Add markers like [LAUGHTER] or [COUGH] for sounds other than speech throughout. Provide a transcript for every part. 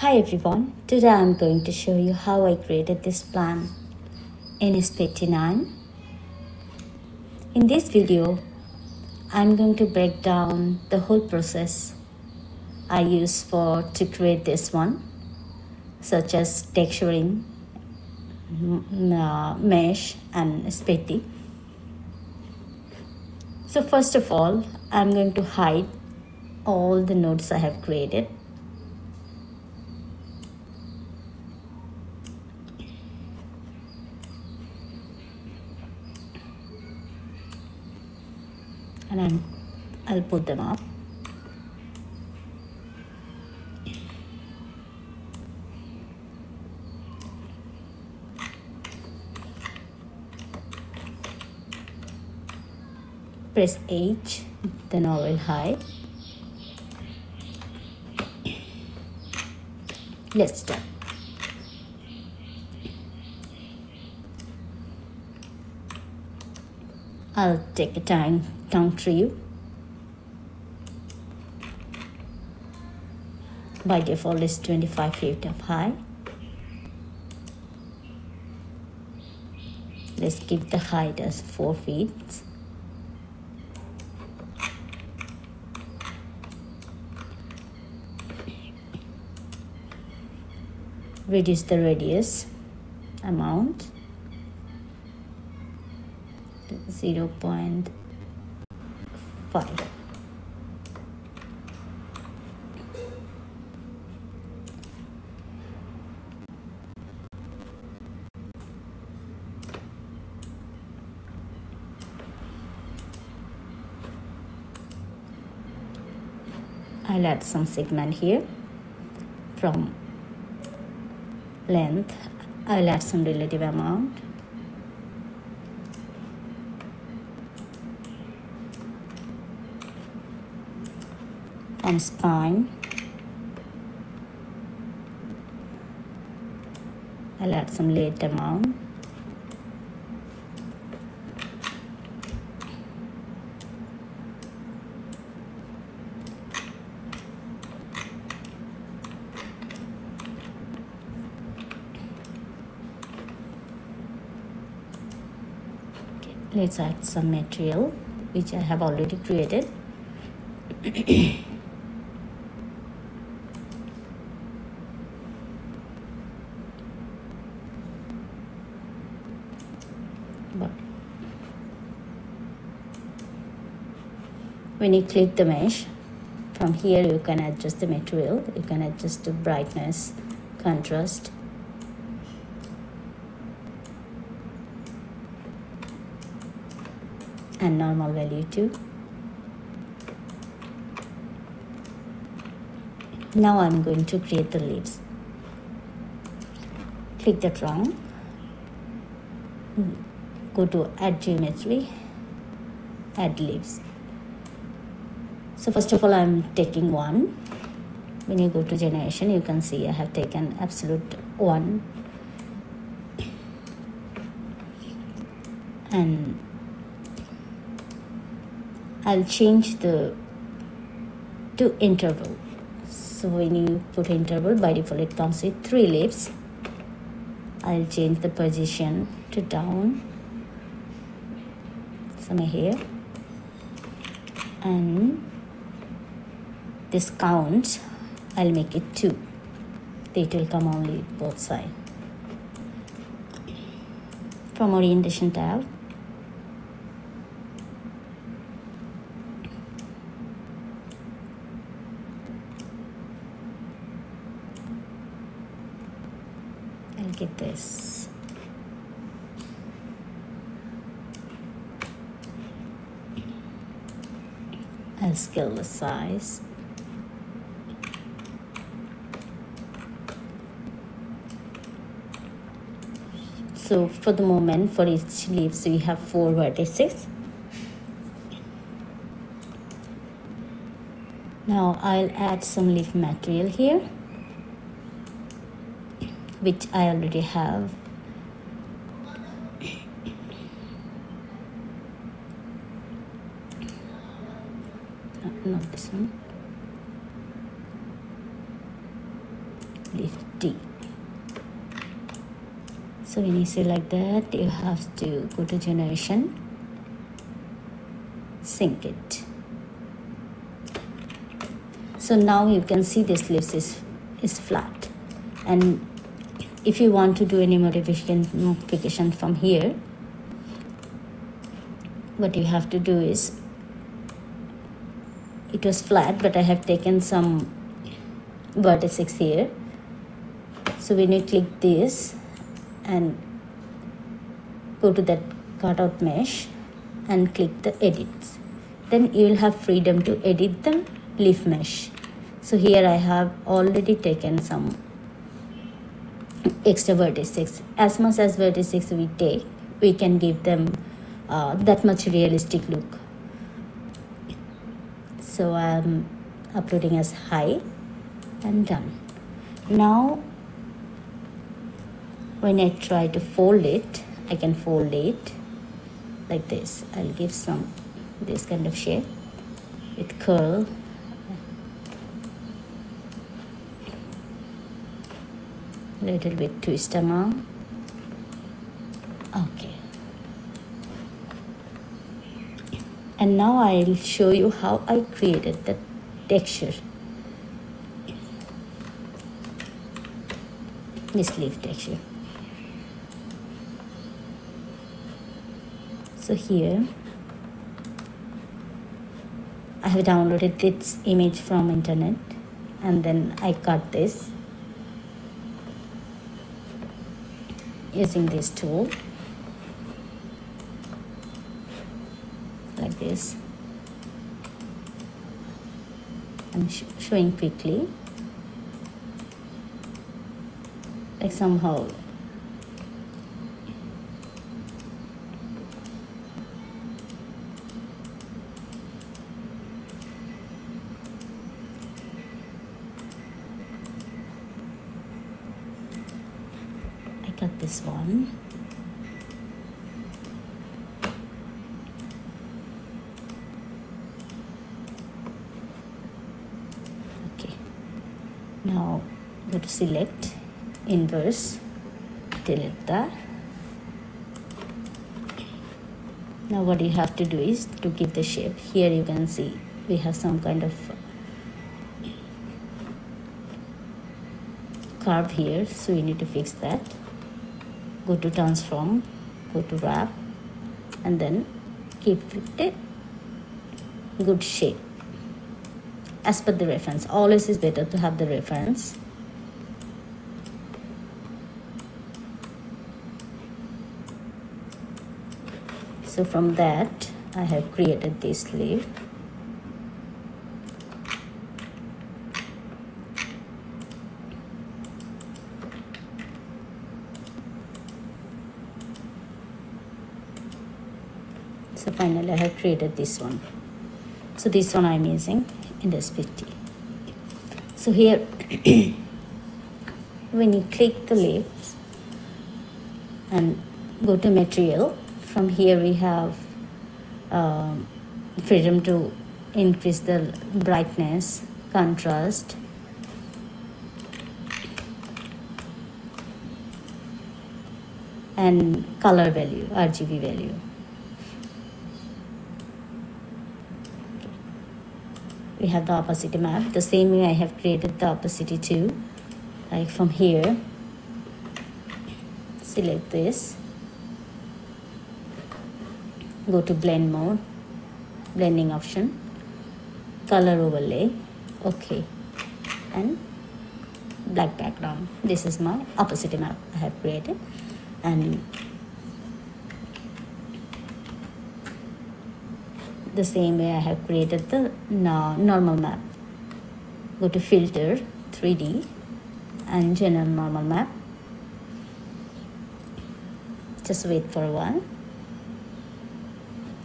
Hi everyone, today I'm going to show you how I created this plan in SpeedTree. In this video, I'm going to break down the whole process I use for to create this one, such as texturing, uh, mesh and SpeedTree. So first of all, I'm going to hide all the nodes I have created. And I'm, I'll put them up. press H then I will hide let's start I'll take a time tree by default is 25 feet of high. Let's keep the height as 4 feet. Reduce the radius amount. To 0 0.5 I'll add some segment here. From length I'll add some relative amount and spine. I'll add some late amount. Let's add some material which I have already created [CLEARS THROAT] when you click the mesh from here you can adjust the material you can adjust the brightness contrast and normal value too. Now I'm going to create the leaves. Click the trunk, hmm. go to add geometry, add leaves. So first of all, I'm taking one. When you go to generation, you can see I have taken absolute one. And I'll change the to interval. So when you put interval, by default it comes with three leaves. I'll change the position to down, somewhere here, and this count, I'll make it two. It will come only both side From orientation tab, Look get this. I'll scale the size. So for the moment, for each leaves, we have four vertices. Now I'll add some leaf material here which I already have. Not this one. Leaf D so when you say like that you have to go to generation sync it. So now you can see this leaf is, is flat. And if you want to do any modification modification from here what you have to do is it was flat but I have taken some vertices here. So when you click this and go to that cutout mesh and click the edits. Then you will have freedom to edit the leaf mesh. So here I have already taken some extra vertices. As much as vertices we take we can give them uh, that much realistic look. So I'm uploading as high and done. Now when I try to fold it I can fold it like this. I'll give some this kind of shape with curl. Little bit twist around okay. And now I'll show you how I created the texture. This leaf texture so here. I have downloaded this image from internet and then I cut this using this tool like this. I'm sh showing quickly. Like somehow cut this one okay now go to select inverse delete that now what you have to do is to give the shape. Here you can see we have some kind of curve here so we need to fix that. Go to transform go to wrap and then keep it good shape. As per the reference always is better to have the reference so from that I have created this leaf. So finally I have created this one. So this one I'm using in this 50 so here [COUGHS] when you click the leaves and go to material from here we have um, freedom to increase the brightness contrast. And color value RGB value. We have the opacity map. The same way I have created the opacity too. Like from here. Select this go to blend mode blending option color overlay okay and black background this is my opacity map I have created and the same way I have created the normal map. Go to filter 3D and general normal map. Just wait for a while.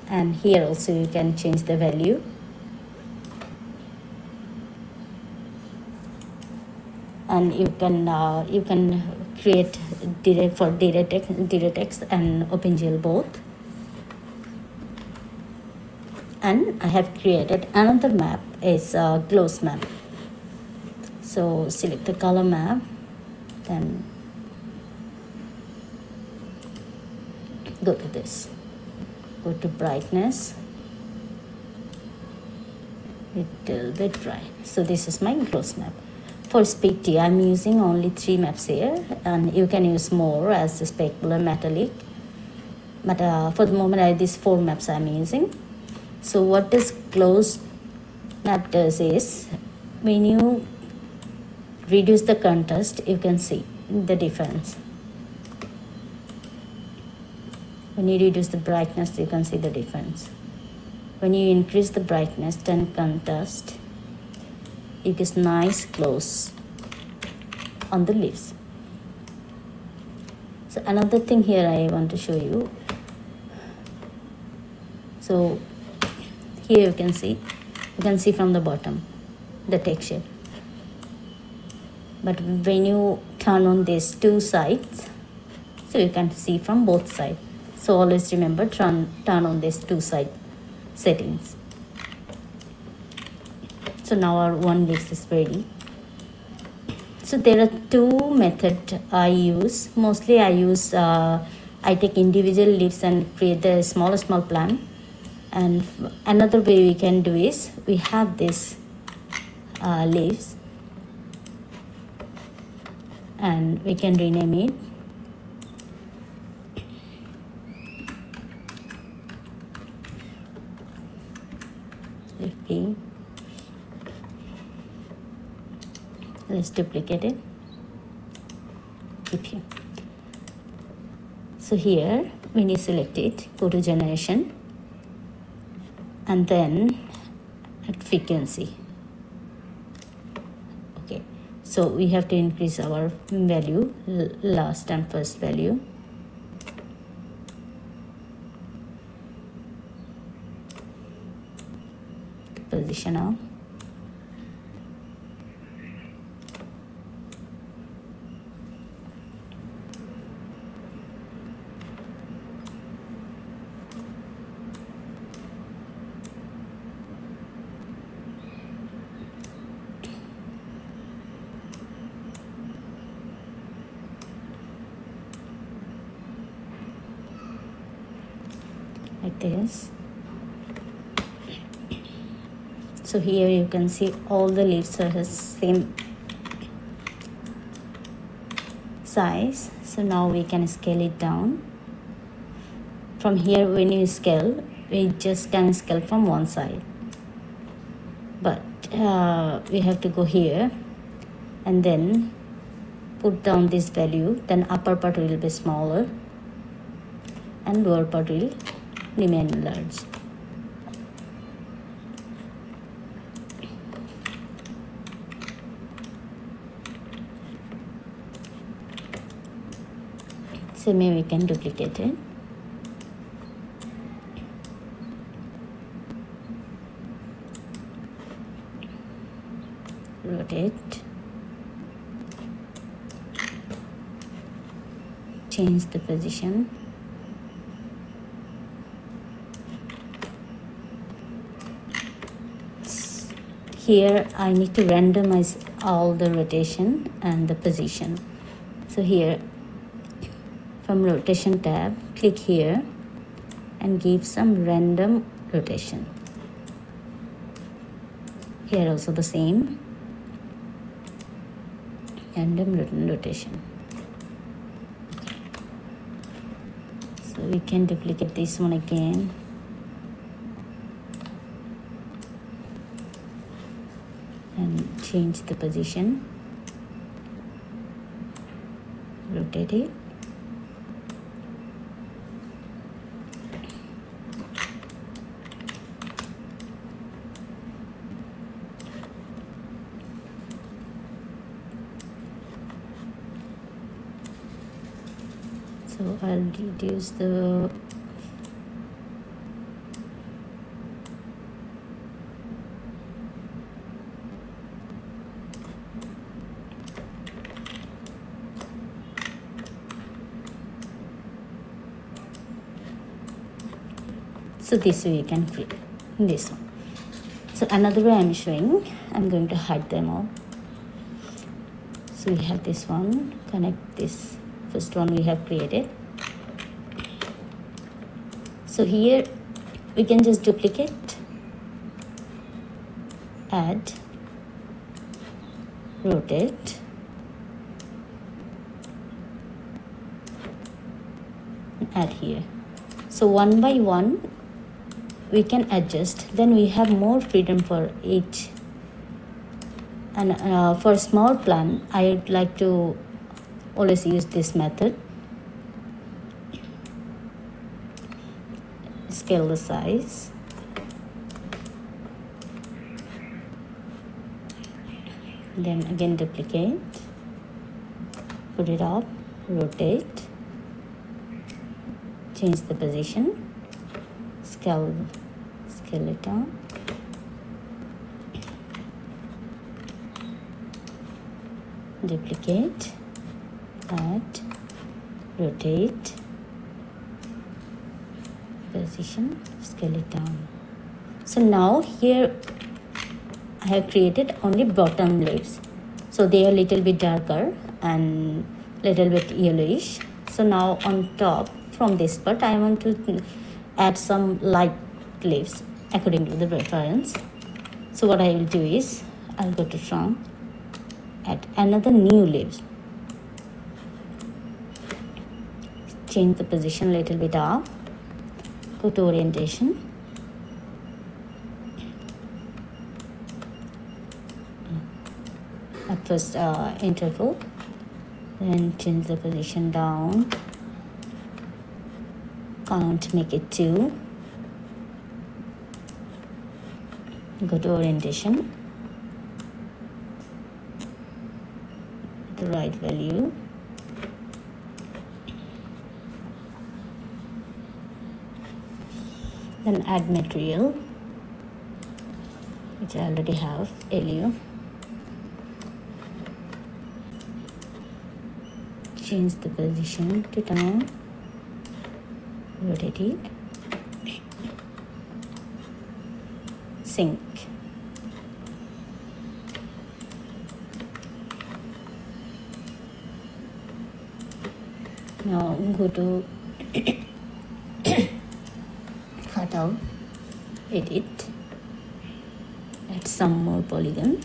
And here also you can change the value. And you can uh, you can create direct for DirectX, DirectX and OpenGL both. And I have created another map is a gloss map. So select the color map then go to this go to brightness. A little bit bright so this is my gloss map. For speed I'm using only three maps here and you can use more as the specular metallic but uh, for the moment I these four maps I'm using. So what this gloss map does is when you reduce the contrast you can see the difference when you reduce the brightness you can see the difference. When you increase the brightness and contrast it is nice gloss on the leaves. So another thing here I want to show you. So here you can see you can see from the bottom the texture. But when you turn on these two sides so you can see from both sides so always remember turn turn on these two side settings. So now our one list is ready. So there are two methods I use. Mostly I use uh, I take individual leaves and create a small small plant and another way we can do is we have this uh, leaves. And we can rename it Leaf let's duplicate it. Keep here so here when you select it go to generation and then at frequency. Okay so we have to increase our value last and first value positional like this so here you can see all the leaves are the same size. So now we can scale it down. From here when you scale we just can scale from one side. But uh, we have to go here and then put down this value. Then upper part will be smaller and lower part will remain large. So maybe we can duplicate it. Rotate. Change the position. here I need to randomize all the rotation and the position so here from rotation tab click here and give some random rotation. Here also the same. Random rotation. So we can duplicate this one again. And change the position. Rotate it so I'll reduce the so this way you can click this one. So another way i'm showing i'm going to hide them all. So we have this one connect this first one we have created so here we can just duplicate add rotate. Add here. So one by one we can adjust. Then we have more freedom for each. And uh, for small plan I'd like to always use this method scale the size. Then again duplicate. Put it up rotate. Change the position. Scale scale it down. Duplicate add rotate position scale it down. So now here I have created only bottom leaves so they are little bit darker and little bit yellowish. So now on top from this part I want to add some light leaves according to the preference. So what I will do is I'll go to trunk add another new leaves change the position a little bit up go to orientation. At first uh, interval. Then change the position down. Count make it 2 go to orientation. The right value then add material which I already have LU change the position to down rotate it sync. Now go to [CLEARS THROAT] cutout edit add some more polygon.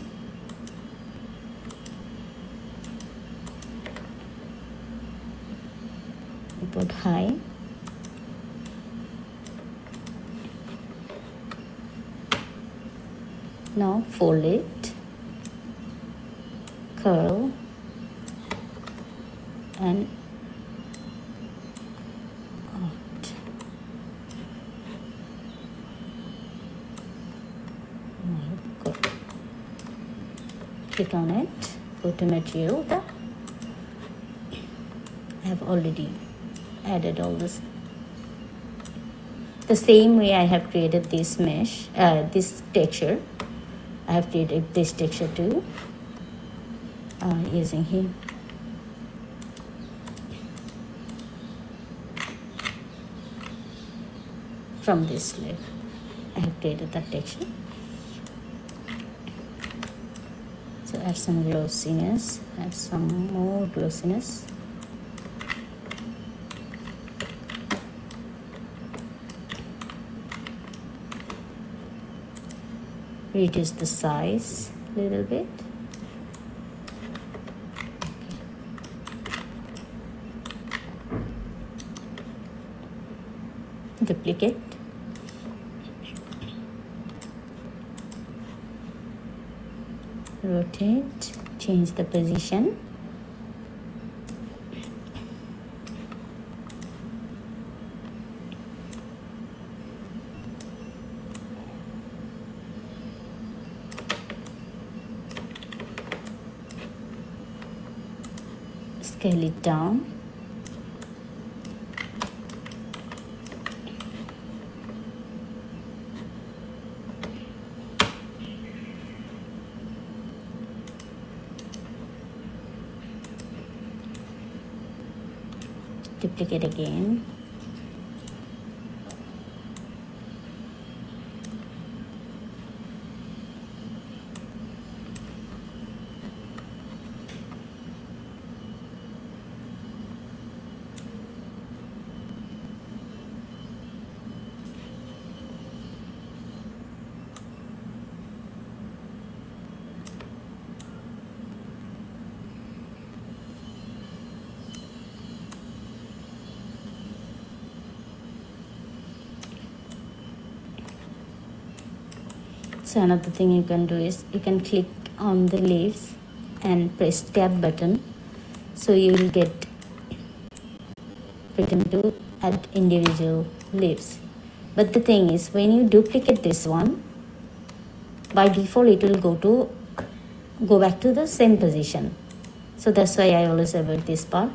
Put high. Now fold it curl and out Now go click on it to material I have already added all this. The same way I have created this mesh uh, this texture. I have created this texture too uh, using here. From this layer I have created that texture so add some glossiness add some more glossiness reduce the size a little bit. Duplicate rotate change the position. Scale it down duplicate again so another thing you can do is you can click on the leaves and press tab button. So you will get written to add individual leaves. But the thing is when you duplicate this one by default it will go to go back to the same position. So that's why I always avoid this part.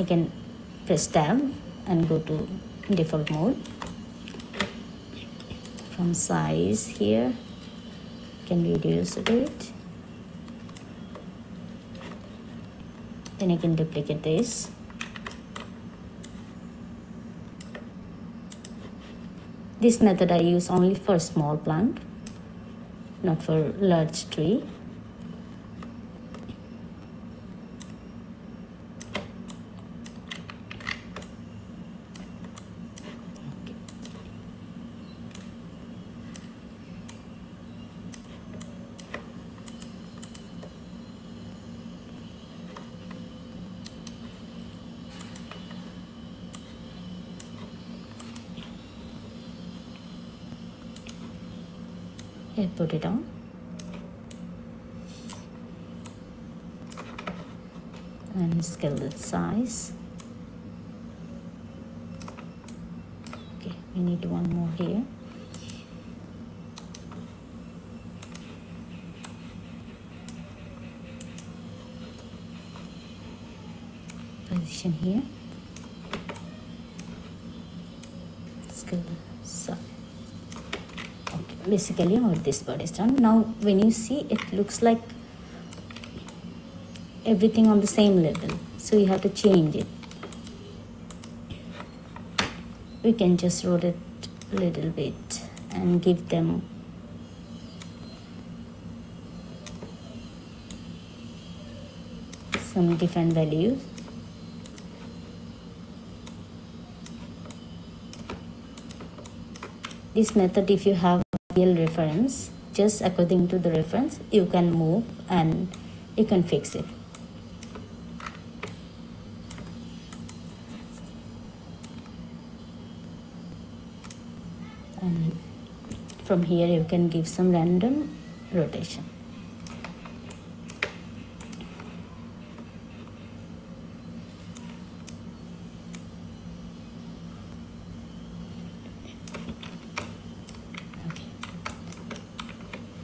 I can press tab and go to default mode. From size here can reduce a bit. Then I can duplicate this. This method I use only for small plant not for large tree here put it on and scale the size. Okay we need one more here. Position here scale the size okay basically how this part is done. Now when you see it looks like everything on the same level so you have to change it. We can just rotate a little bit and give them some different values. This method if you have reference just according to the reference you can move and you can fix it. And from here you can give some random rotation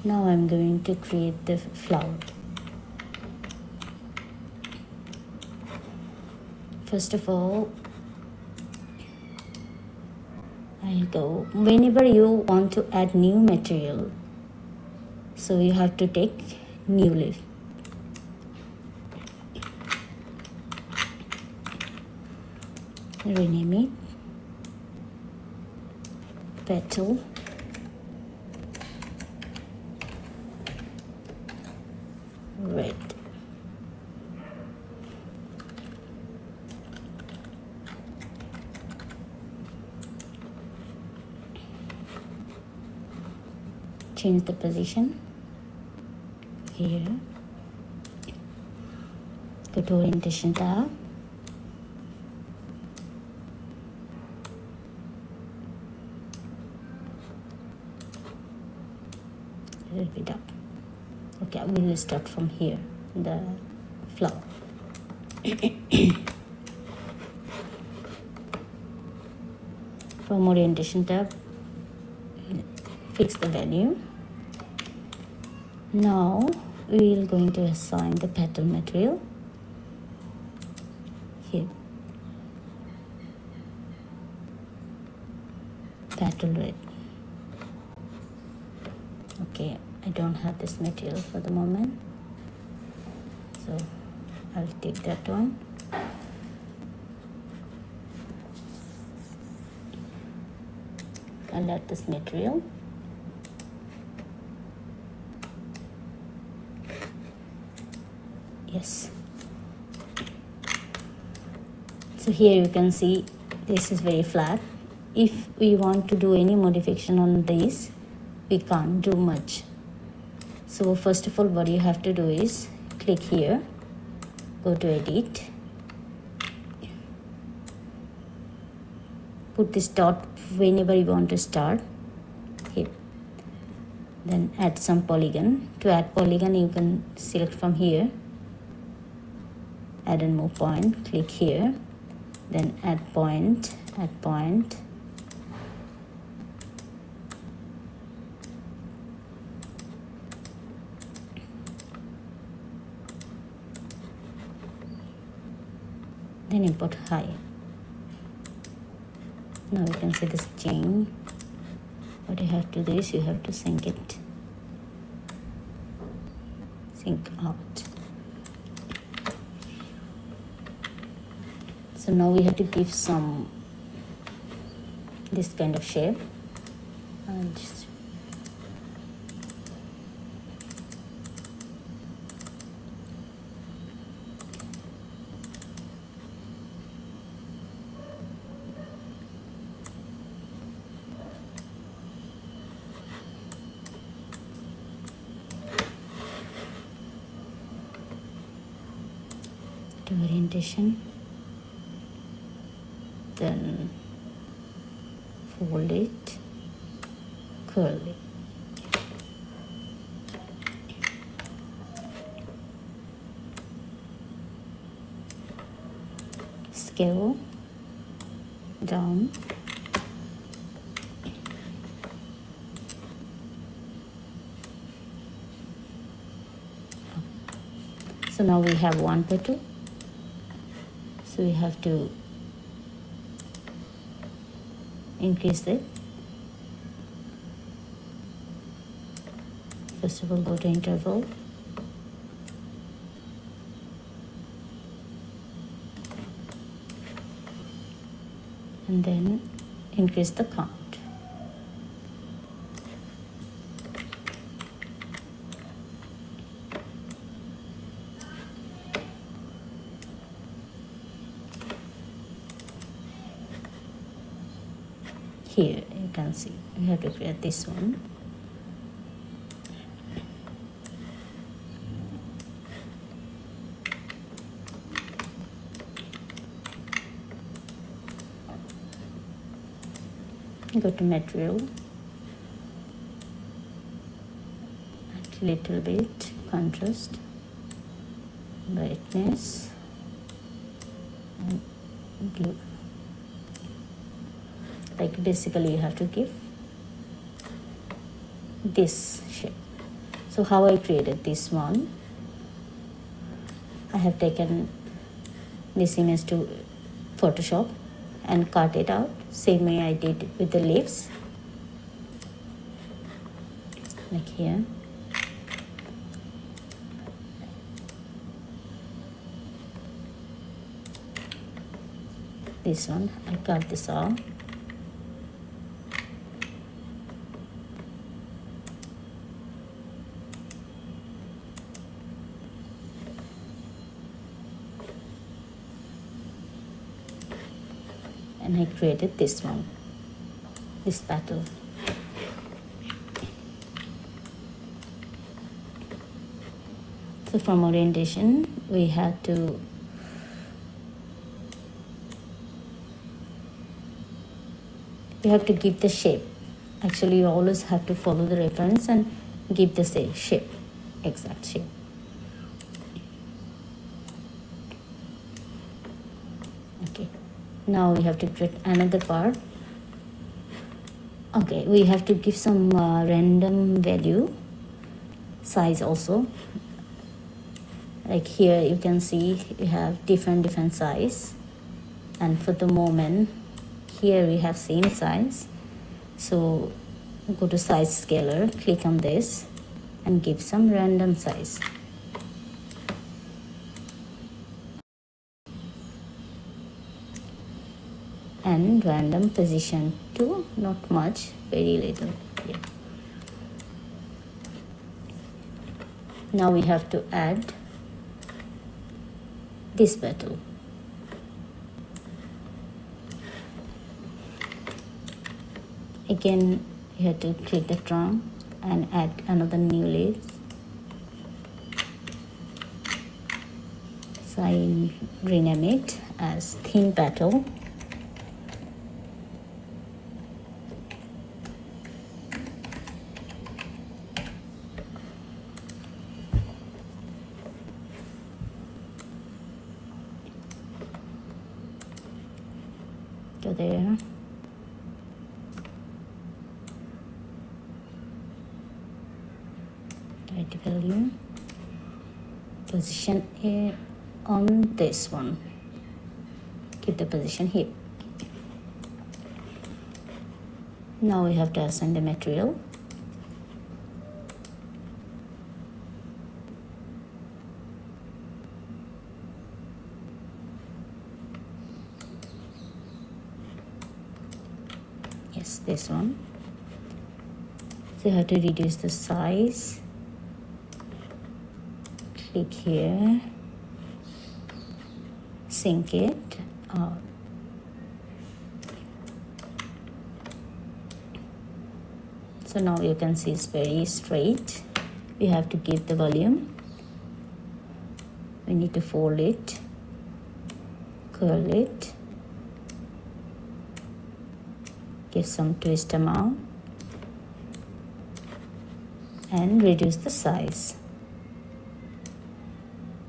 now I'm going to create the flower. First of all I'll go whenever you want to add new material so you have to take new leaf. Rename it. Petal red change the position? Here. Go to orientation tab little bit up. Okay we will start from here the flower [COUGHS] from orientation tab fix the value now we are going to assign the petal material. Here. Petal red. Okay I don't have this material for the moment. So I'll take that one. I'll add this material yes so here you can see this is very flat. If we want to do any modification on this we can't do much. So first of all what you have to do is click here go to edit. Put this dot whenever you want to start. Here. Then add some polygon. To add polygon you can select from here add and move point click here then add point add point. Then import high. Now you can see this chain. What you have to do is you have to sync it. Sync out so now we have to give some this kind of shape. And just orientation then fold it curl it scale down. So now we have one petal so we have to increase the first of all go to interval. And then increase the count here you can see. We have to create this one. Go to material. Add little bit contrast brightness and blue like basically you have to give this shape. So how I created this one I have taken this image to Photoshop and cut it out same way I did with the leaves. Like here. This one I cut this off and I created this one, this petal. So from orientation, we have to you have to give the shape. Actually, you always have to follow the reference and give the shape, exact shape. Now we have to create another part. Okay we have to give some uh, random value size also. Like here you can see we have different different size. And for the moment here we have same size. So go to size scaler click on this and give some random size and random position to not much very little. Yeah. now we have to add this petal. Again you have to click the trunk and add another new leaf so I rename it as thin petal this one. Keep the position here. Now we have to assign the material. Yes this one. So you have to reduce the size. Click here sync it uh, so now you can see it's very straight. We have to give the volume. We need to fold it curl it. Give some twist amount. And reduce the size.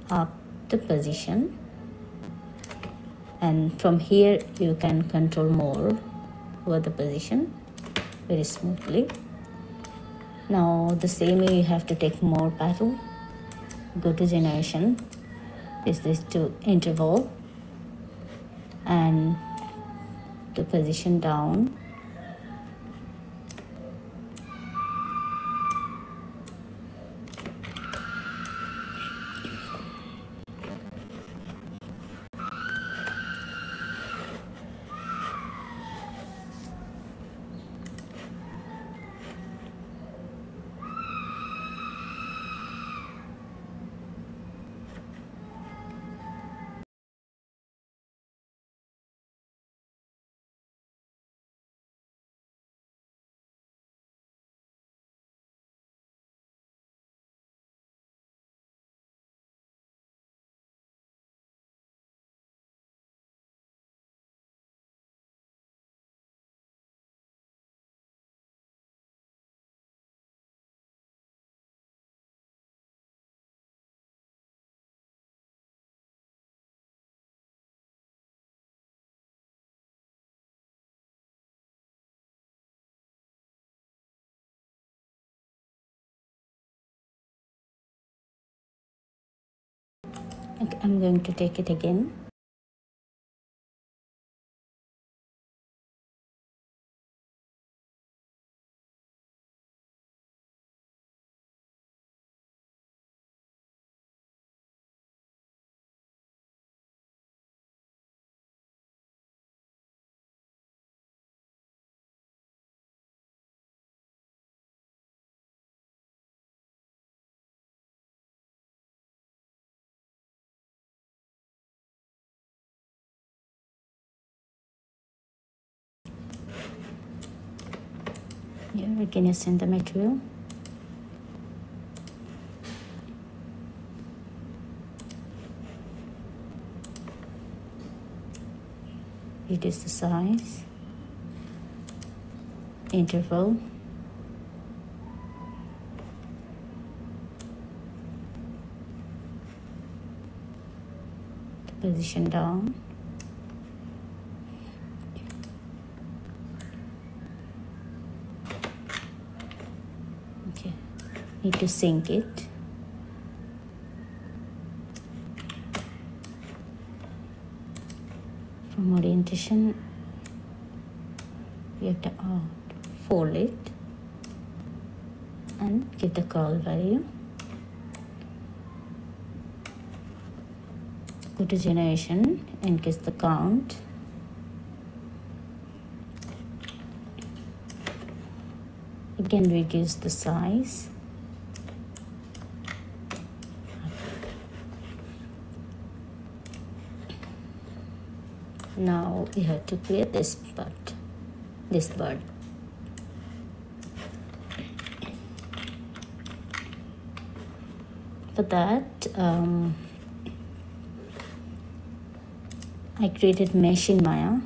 Up the position and from here you can control more over the position very smoothly. Now the same way you have to take more paddle go to generation. Is this to interval. And the position down I'm going to take it again. Here again, send the material. Reduce the size, interval, position down. Okay, need to sync it. From orientation, we have to uh, fold it and give the curl value. Go to generation, increase the count. Again, reduce the size. Now we have to create this part, this bird. For that, um, I created mesh in Maya,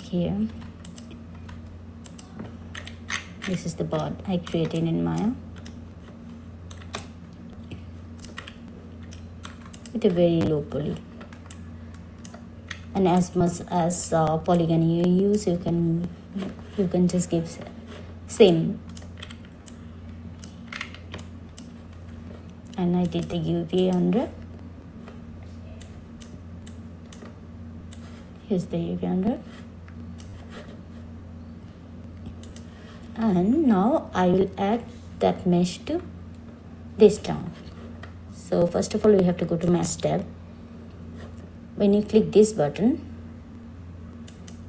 here. This is the bird I created in Maya. With a very low poly and as much as uh, polygon you use you can you can just give same. And I did the UV under. Here's the UV under. And now I will add that mesh to this town so first of all we have to go to mesh tab when you click this button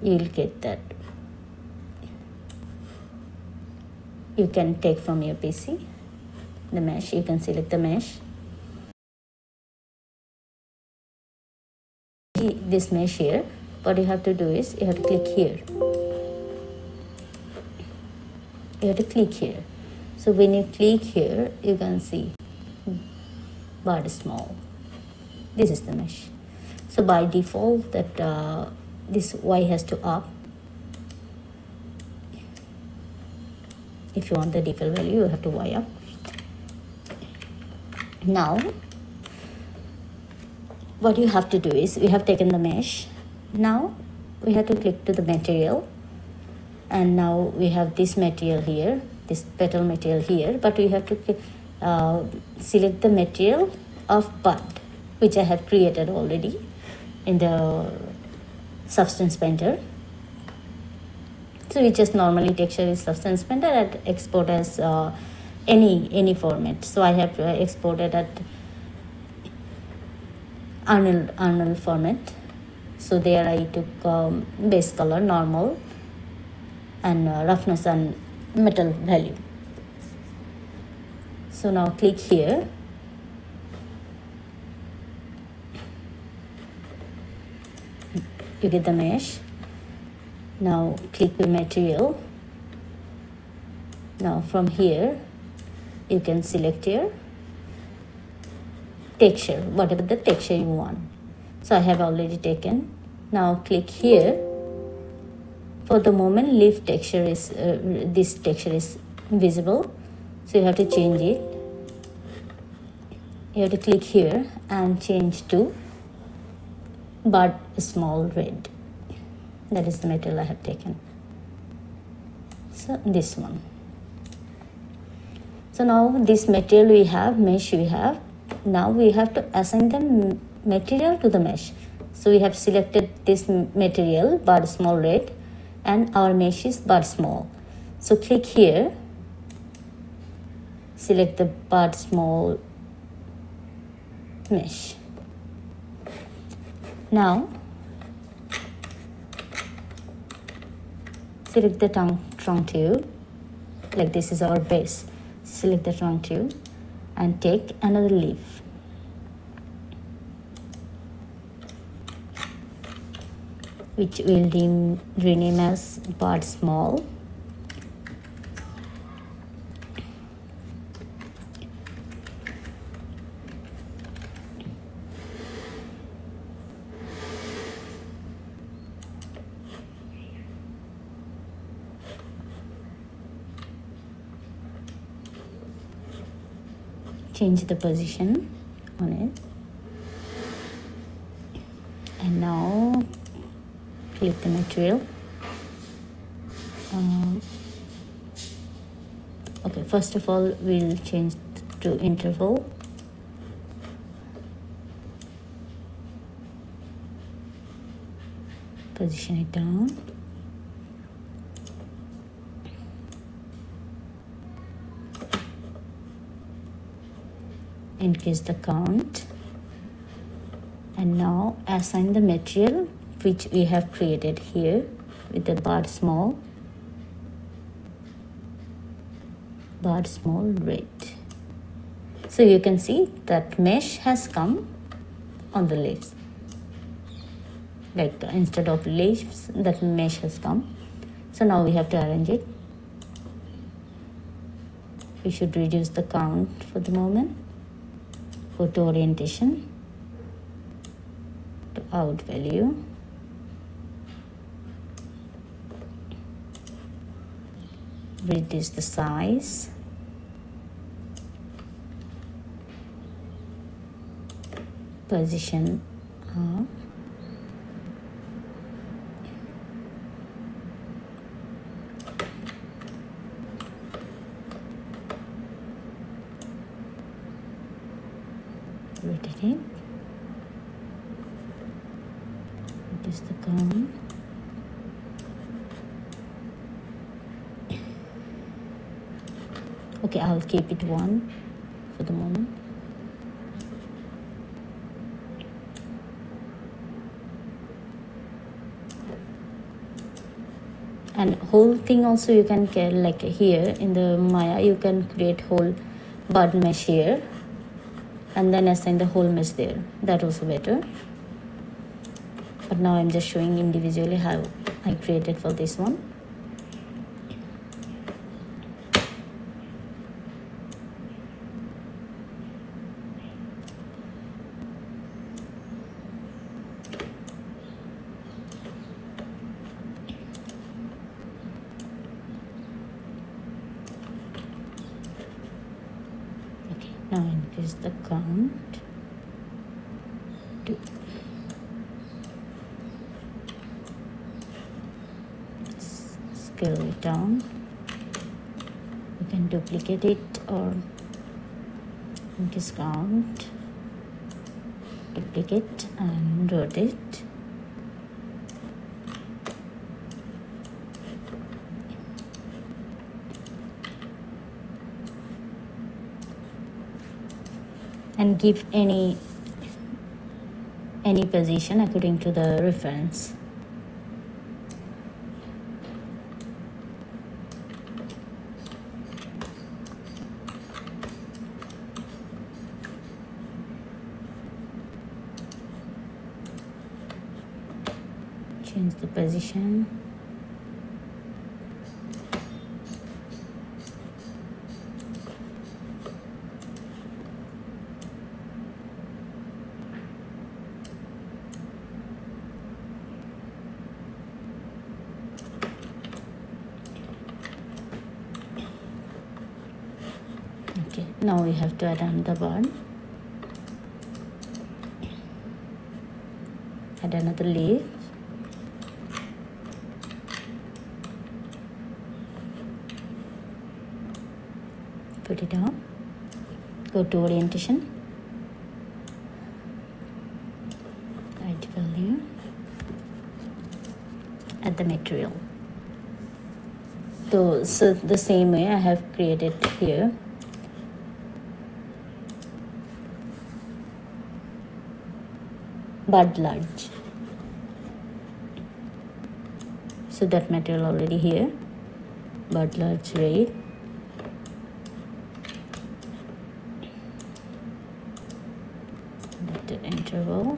you will get that. You can take from your PC the mesh. You can select the mesh. This mesh here. What you have to do is you have to click here. You have to click here. So when you click here you can see but small. This is the mesh so by default that uh, this y has to up. If you want the default value you have to y up. Now what you have to do is we have taken the mesh. Now we have to click to the material. And now we have this material here this petal material here. But we have to uh, select the material of bud which I have created already in the substance painter. So we just normally texture is substance painter and export as uh, any any format. So I have uh, exported at Arnold, Arnold format. So there I took um, base color normal and uh, roughness and metal value. So now click here you get the mesh. Now click the material. Now from here you can select your texture whatever the texture you want. So I have already taken. Now click here. For the moment leaf texture is uh, this texture is visible. So you have to change it. You have to click here and change to bud small red. That is the material I have taken. So this one. So now this material we have mesh we have. Now we have to assign the material to the mesh. So we have selected this material bud small red and our mesh is bud small. So click here, select the bud small mesh. Now select the trunk, trunk tube like this is our base. Select the trunk tube and take another leaf. which will rename as bud small change the position on it. And now click the material. Um, okay first of all we'll change to interval. Position it down increase the count. And now assign the material which we have created here with the bud small bud small red. So you can see that mesh has come on the leaves. Like instead of leaves that mesh has come. So now we have to arrange it. We should reduce the count for the moment go to orientation to out value. Reduce the size. Position up rotate it is the count okay I'll keep it one for the moment. And whole thing also you can get like here in the Maya you can create whole bud mesh here and then assign the whole mesh there. That also better. But now I'm just showing individually how I created for this one okay now increase the count. To scale it down. You can duplicate it or discount. Duplicate and rotate give any any position according to the reference. Change the position okay now we have to add another one add another leaf put it down go to orientation. Right value. Add the material. So, so the same way I have created here bud large. So that material already here. Bud large red the interval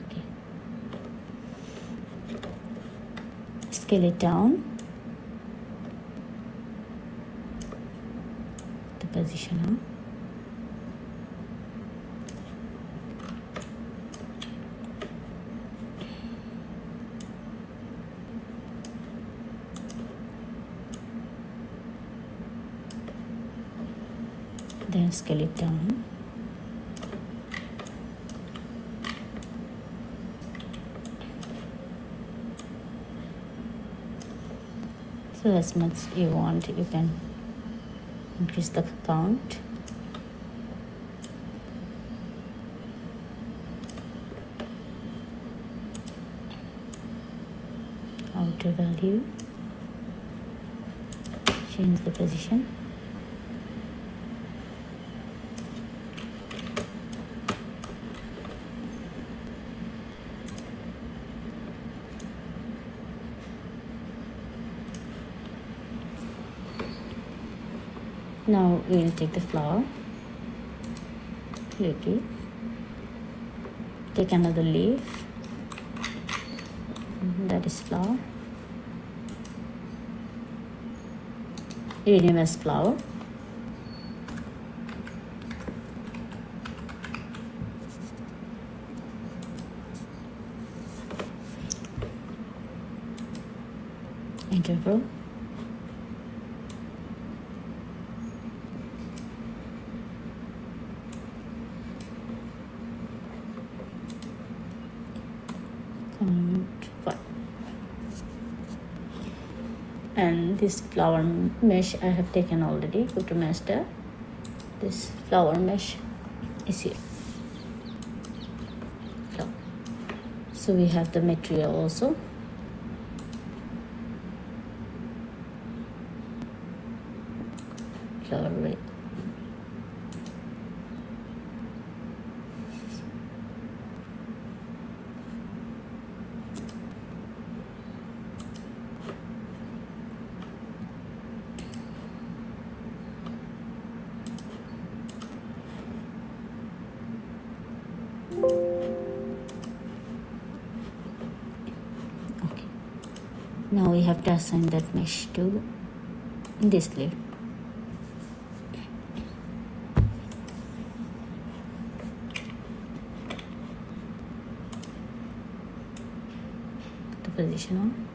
okay scale it down. The position up then scale it down so as much you want you can increase the count. Outer value. Change the position now we will take the flower click it take another leaf. Mm-hmm, that is flower as flower interval count one and this flower mesh I have taken already go to master. This flower mesh is here. So we have the material also flower red now we have to assign that mesh to this layer. The position on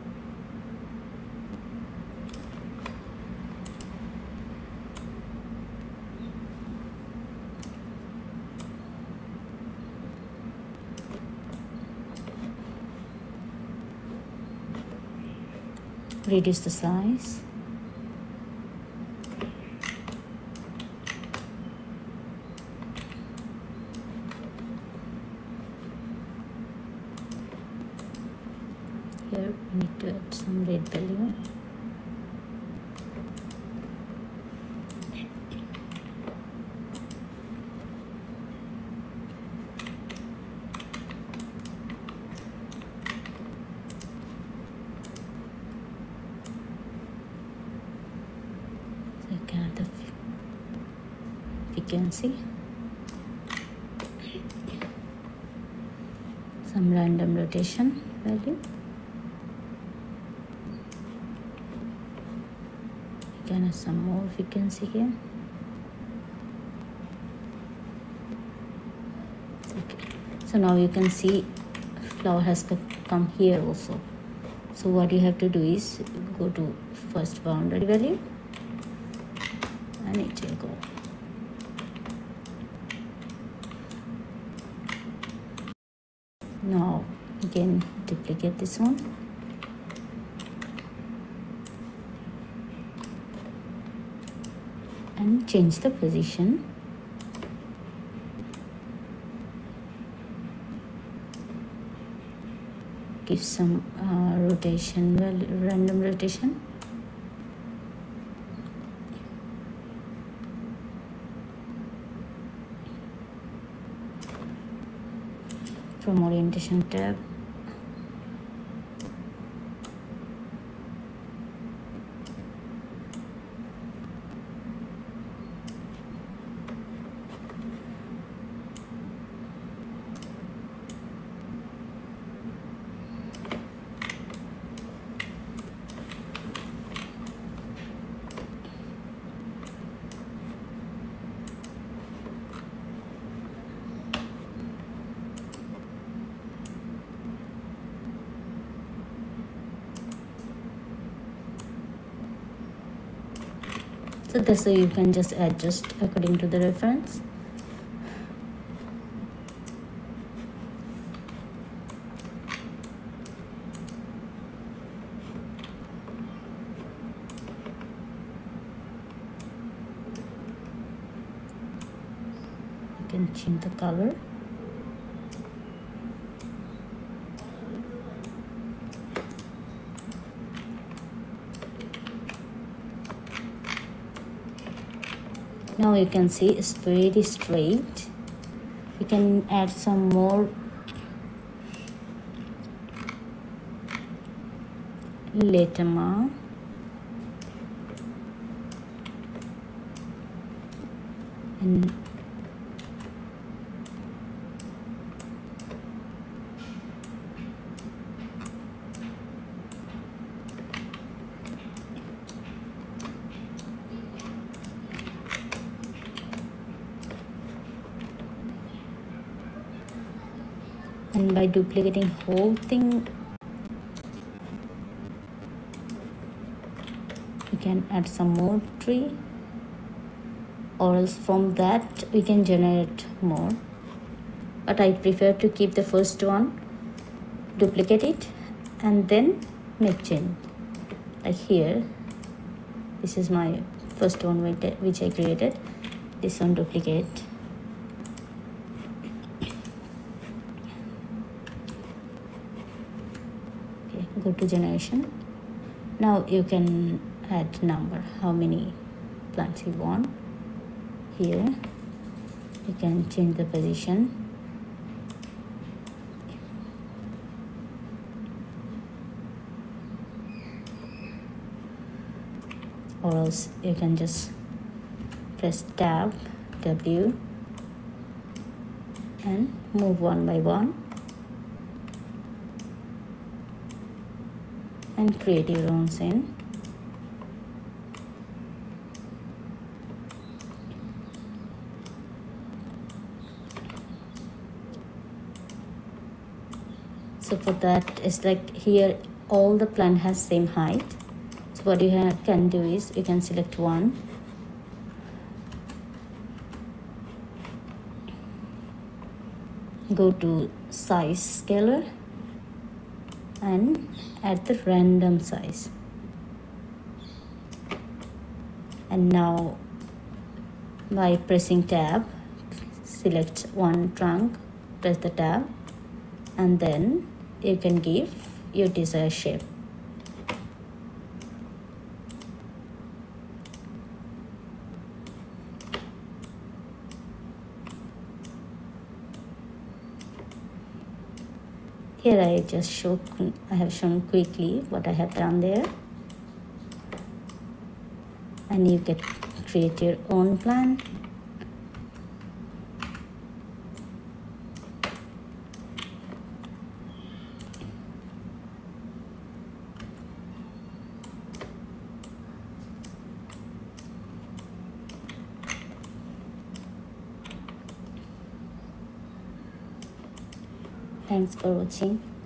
reduce the size here we need to add some red value frequency some random rotation value again some more see here. Okay. So now you can see flower has come here also. So what you have to do is go to first boundary value and it will go. Now again duplicate this one and change the position. Give some uh, rotation well random rotation. From orientation tab so you can just adjust according to the reference. You can change the color now you can see it's very straight. You can add some more. Letama and and by duplicating whole thing. We can add some more tree. Or else from that we can generate more. But I prefer to keep the first one duplicate it and then make change. Like here this is my first one which I created. This one duplicate okay to generation. Now you can add number how many plants you want. Here you can change the position. Or else you can just press tab W and move one by one and create your own scene so for that it's like here all the plant has same height. So what you have, can do is you can select one. Go to size scaler and add the random size. And now by pressing tab select one trunk press the tab and then you can give your desired shape here I just show I have shown quickly what I have done there and you can create your own plan Thanks for watching.